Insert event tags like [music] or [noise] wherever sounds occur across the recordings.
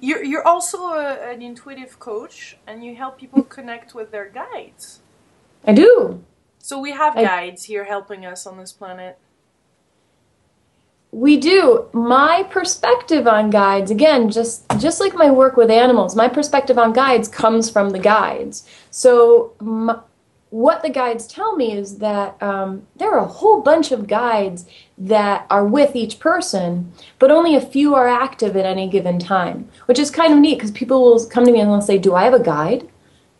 You're, you're also a, an intuitive coach and you help people mm-hmm. connect with their guides. I do. So we have I- guides here helping us on this planet. We do. My perspective on guides, again, just just like my work with animals, my perspective on guides comes from the guides. So, m what the guides tell me is that um, there are a whole bunch of guides that are with each person, but only a few are active at any given time, which is kind of neat because people will come to me and they'll say, "Do I have a guide?"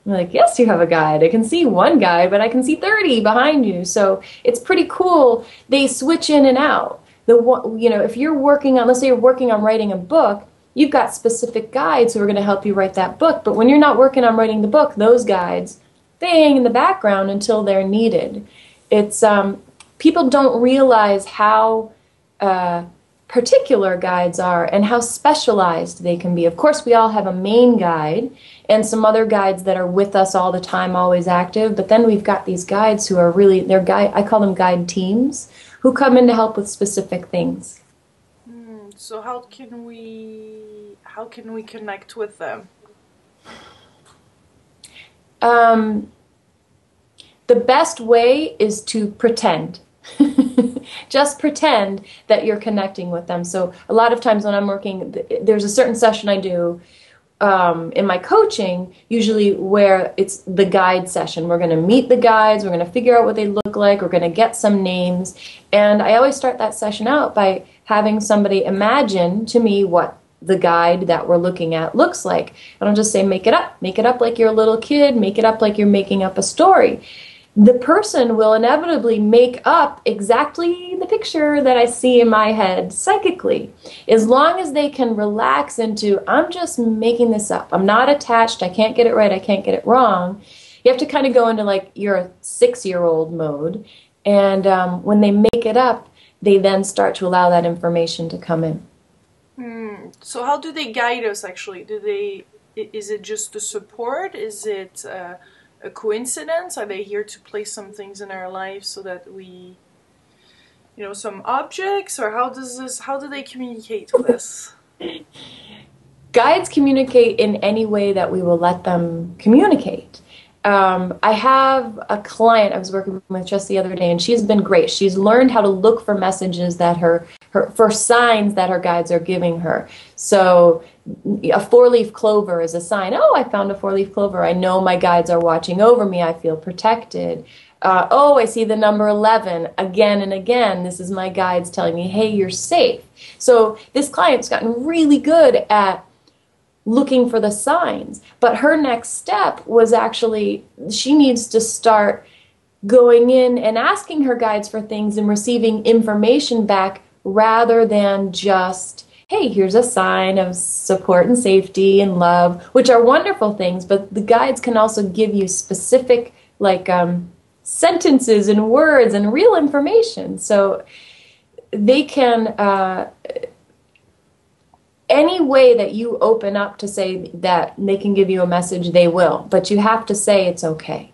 I'm like, yes, you have a guide. I can see one guide, but I can see 30 behind you. So it's pretty cool. They switch in and out. The you know, if you're working on, let's say you're working on writing a book, you've got specific guides who are going to help you write that book. But when you're not working on writing the book, those guides, they hang in the background until they're needed. It's um, people don't realize how uh, particular guides are and how specialized they can be. Of course, we all have a main guide and some other guides that are with us all the time, always active. But then we've got these guides who are really they're guide. I call them guide teams who come in to help with specific things. Hmm, So how can we how can we connect with them? Um, the best way is to pretend. [laughs] Just pretend that you're connecting with them. So a lot of times when I'm working, there's a certain session I do um, in my coaching, usually where it's the guide session. We're going to meet the guides, we're going to figure out what they look like, we're going to get some names. And I always start that session out by having somebody imagine to me what the guide that we're looking at looks like. I don't just say, make it up. Make it up like you're a little kid, make it up like you're making up a story. The person will inevitably make up exactly the picture that I see in my head psychically. As long as they can relax into, I'm just making this up. I'm not attached. I can't get it right. I can't get it wrong. You have to kind of go into like you're a six year old mode. And um, when they make it up, they then start to allow that information to come in. Hmm. So how do they guide us actually? Do they is it just the support? Is it uh, a coincidence? Are they here to place some things in our life so that we you know some objects or how does this how do they communicate with us? guides communicate in any way that we will let them communicate. Um, I have a client I was working with just the other day, and she's been great. She's learned how to look for messages that her, her for signs that her guides are giving her. So, a four-leaf clover is a sign. Oh, I found a four-leaf clover. I know my guides are watching over me. I feel protected. Uh, oh, I see the number 11 again and again. This is my guides telling me, hey, you're safe. So, this client's gotten really good at looking for the signs. But her next step was actually she needs to start going in and asking her guides for things and receiving information back rather than just hey here's a sign of support and safety and love which are wonderful things but the guides can also give you specific like um, sentences and words and real information so they can uh, any way that you open up to say that they can give you a message, they will. But you have to say it's okay.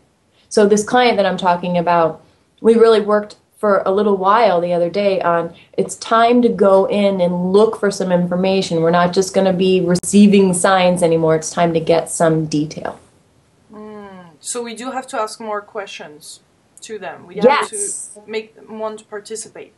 So, this client that I'm talking about, we really worked for a little while the other day on it's time to go in and look for some information. We're not just going to be receiving signs anymore, it's time to get some detail. Mm. So we do have to ask more questions to them. We have Yes. to make them want to participate.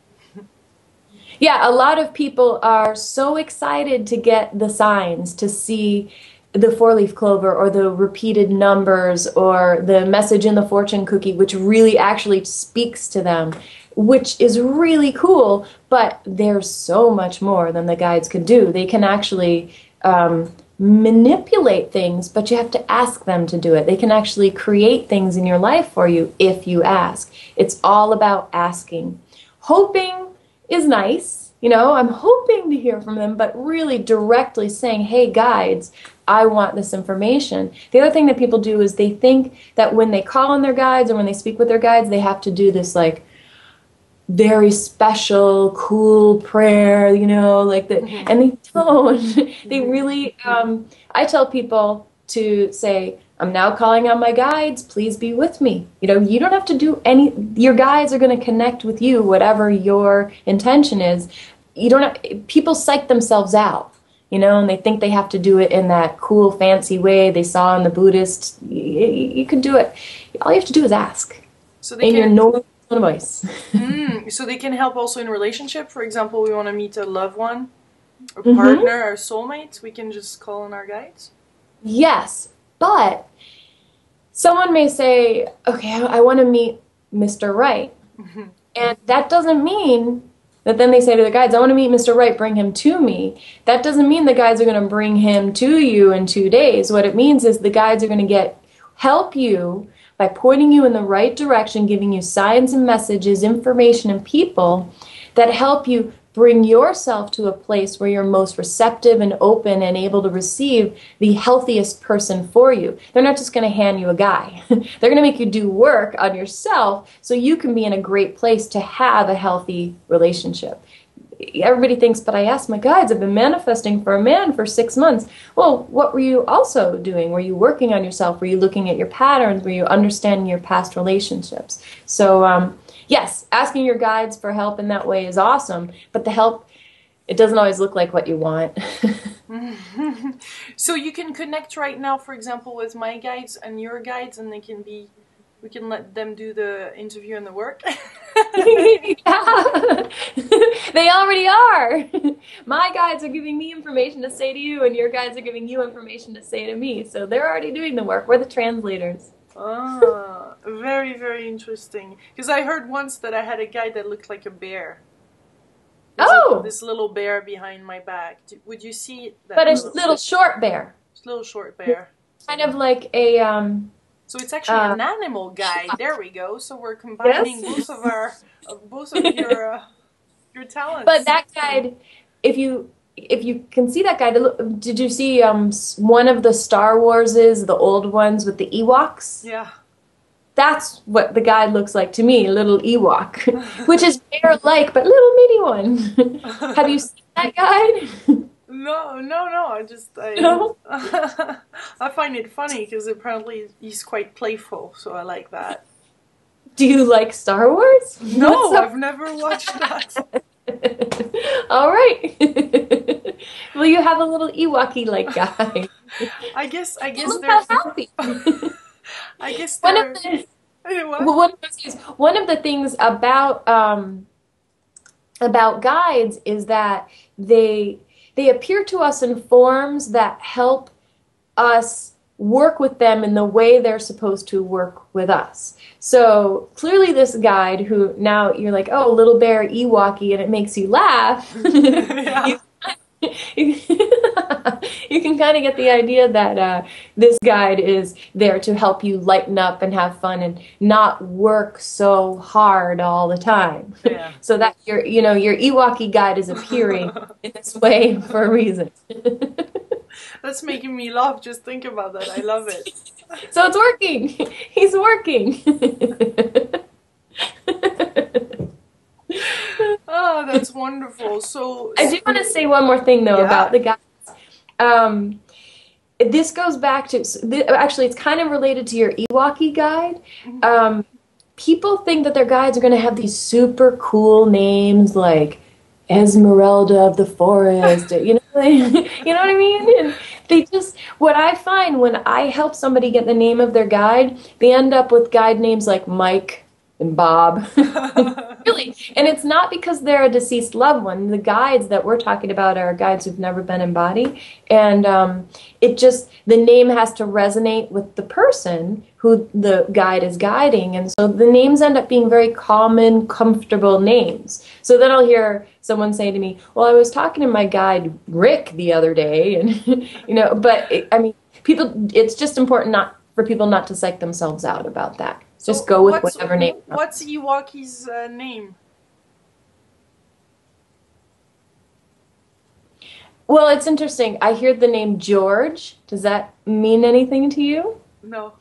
Yeah, a lot of people are so excited to get the signs, to see the four leaf clover or the repeated numbers or the message in the fortune cookie, which really actually speaks to them, which is really cool. But there's so much more than the guides can do. They can actually um, manipulate things, but you have to ask them to do it. They can actually create things in your life for you if you ask. It's all about asking. Hoping is nice. You know, I'm hoping to hear from them, but really directly saying, hey, guides, I want this information. The other thing that people do is they think that when they call on their guides or when they speak with their guides, they have to do this like very special, cool prayer, you know, like that. And they [laughs] don't. they really, um, I tell people to say, I'm now calling on my guides. Please be with me. You know, you don't have to do any, your guides are going to connect with you, whatever your intention is. You don't have, people psych themselves out. you know, and they think they have to do it in that cool, fancy way they saw in the Buddhist. You, you can do it. All you have to do is ask. So they in can your normal voice. [laughs] Mm, so they can help also in relationship. For example, we want to meet a loved one, a Mhm. partner, our soulmate. We can just call on our guides. Yes, but someone may say, okay, I, I want to meet Mr. Right. Mhm. And that doesn't mean that then they say to the guides, I want to meet Mr. Right, bring him to me. That doesn't mean the guides are going to bring him to you in two days. What it means is the guides are going to get help you by pointing you in the right direction, giving you signs and messages, information, and people that help you bring yourself to a place where you're most receptive and open and able to receive the healthiest person for you. They're not just going to hand you a guy. [laughs] They're going to make you do work on yourself so you can be in a great place to have a healthy relationship. Everybody thinks, but I asked my guides, I've been manifesting for a man for six months. Well, what were you also doing? Were you working on yourself? Were you looking at your patterns? Were you understanding your past relationships? So, um, yes, asking your guides for help in that way is awesome, but the help, it doesn't always look like what you want. [laughs] so you can connect right now, for example, with my guides and your guides, and they can be. We can let them do the interview and the work. [laughs] [laughs] They already are. My guides are giving me information to say to you, and your guides are giving you information to say to me. So they're already doing the work. We're the translators. Ah, very, very interesting. Because I heard once that I had a guy that looked like a bear. There's a- Oh! this little bear behind my back. Would you see that? But a little short bear, A little short bear. kind of like a um. So it's actually Uh, an animal guy. There we go. So we're combining Yes. both of our, uh, both of your, uh, your talents. But that guide, if you if you can see that guy, did you see um one of the Star Warses, the old ones with the Ewoks? Yeah. That's what the guy looks like to me, a little Ewok, [laughs] which is bear-like but little mini one. [laughs] Have you seen that guy? No, no, no. I just I, No? [laughs] I find it funny because apparently he's quite playful, so I like that. Do you like Star Wars? No, I've never watched that. All right. [laughs] well, you have a little Ewoky like guy. I guess I guess Look how there's happy. [laughs] I guess one of the [laughs] Eh, what? well, one, one of the things about um, about guides is that they they appear to us in forms that help us work with them in the way they're supposed to work with us. So clearly, this guide, who now you're like, oh, little bear Ewoky, and it makes you laugh. [laughs] You, [laughs] you can kind of get the idea that uh, this guide is there to help you lighten up and have fun and not work so hard all the time. Yeah. so that your you know your Ewoky guide is appearing [laughs] in this way for a reason. [laughs] That's making me laugh. Just think about that. I love it. [laughs] so it's working. [laughs] He's working. Oh, that's wonderful. So I do want to say one more thing though Yeah. about the guides. Um, this goes back to actually, it's kind of related to your Ewoky guide. Um, people think that their guides are going to have these super cool names like Esmeralda of the Forest. you know, [laughs] you know what I mean? And they just what I find when I help somebody get the name of their guide, they end up with guide names like Mike and Bob. [laughs] really? And it's not because they're a deceased loved one. The guides that we're talking about are guides who've never been embodied. And um, it just the name has to resonate with the person who the guide is guiding. And so the names end up being very common comfortable names. So then i'll hear someone say to me well i was talking to my guide rick the other day. [laughs] And you know but it, i mean people it's just important not for people not to psych themselves out about that just go with whatever name What's Ewoky's uh, name? Well, it's interesting. I hear the name George. Does that mean anything to you? No.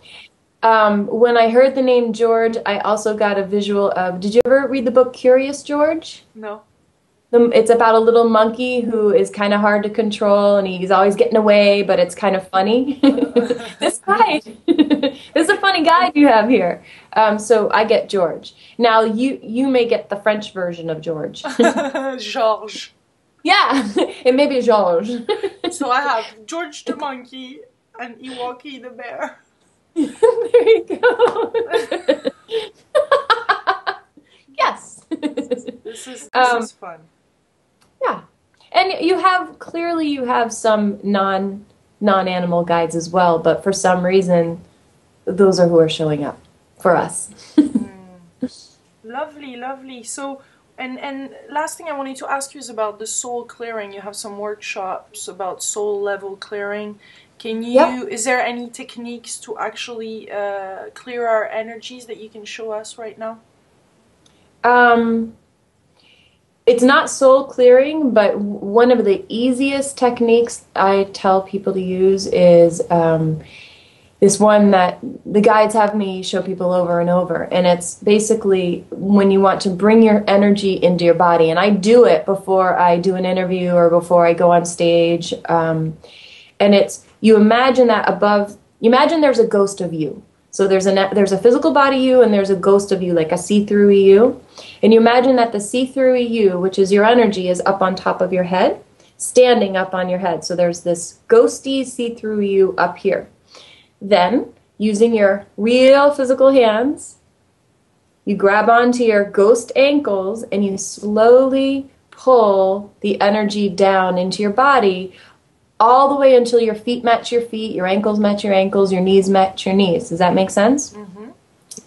Um, when I heard the name George, I also got a visual of. Did you ever read the book Curious George? No. The- It's about a little monkey who is kind of hard to control and he's always getting away, but it's kind of funny. [laughs] this guy, [laughs] this is a funny guy you have here. Um, so I get George. Now you you may get the French version of George. [laughs] George. Yeah, it may be George. so I have George the monkey and Ewoky the bear. there you go. yes. This is this Um, is fun. And you have clearly you have some non non animal guides as well, but for some reason, those are who are showing up for us. Lovely, lovely. So, and and last thing I wanted to ask you is about the soul clearing. You have some workshops about soul level clearing. Can you? Yeah. Is there any techniques to actually uh, clear our energies that you can show us right now? Um, it's not soul clearing, but one of the easiest techniques I tell people to use is um, this one that the guides have me show people over and over. And it's basically when you want to bring your energy into your body. And I do it before I do an interview or before I go on stage. Um, and it's you imagine that above, you imagine there's a ghost of you. So there's a there's a physical body you and there's a ghost of you, like a see-through you. And you imagine that the see-through you, which is your energy, is up on top of your head, standing up on your head. So there's this ghosty see-through you up here. Then, using your real physical hands, you grab onto your ghost ankles and you slowly pull the energy down into your body all the way until your feet match your feet, your ankles match your ankles, your knees match your knees. Does that make sense? Mm-hmm.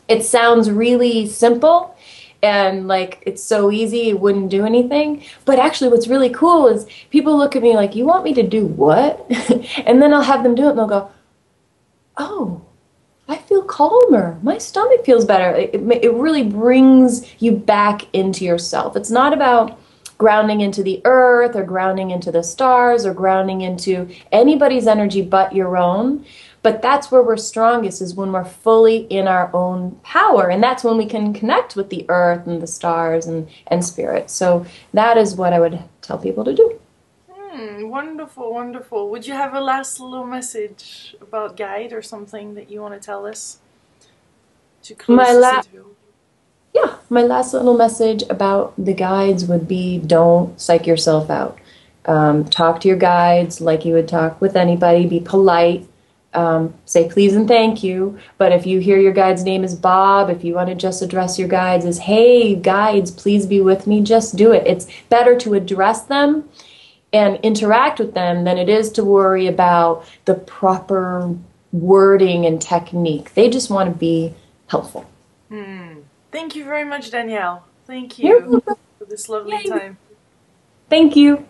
It sounds really simple and like it's so easy it wouldn't do anything. But actually, what's really cool is people look at me like, You want me to do what? [laughs] and then I'll have them do it and they'll go, Oh, I feel calmer. My stomach feels better. It, it, it really brings you back into yourself. It's not about grounding into the earth or grounding into the stars or grounding into anybody's energy but your own. But that's where we're strongest is when we're fully in our own power. And that's when we can connect with the earth and the stars and, and spirit. So that is what I would tell people to do. Hmm, wonderful, wonderful. Would you have a last little message about guide or something that you want to tell us to close My this la- interview? Yeah, my last little message about the guides would be don't psych yourself out. Um, talk to your guides like you would talk with anybody. Be polite. Um, say please and thank you. But if you hear your guide's name is Bob, if you want to just address your guides as, hey, guides, please be with me, just do it. It's better to address them and interact with them than it is to worry about the proper wording and technique. They just want to be helpful. Thank you very much, Danielle. Thank you for this lovely time. Thank you.